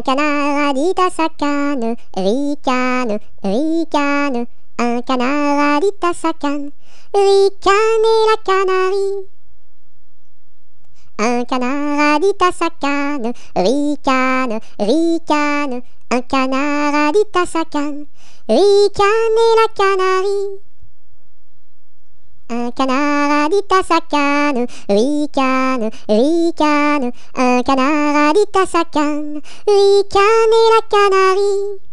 Un canard a dit à sa canne, ricane, ricane. Un canard a dit à sa canne, ricane la canarie. Un canard a dit à sa canne, ricane, ricane. Un canard a dit à sa canne, ricane la canarie. Un canard a dit à sa canne, ricane, ricane. Un canard a dit à sa canne, ricane et la canarie.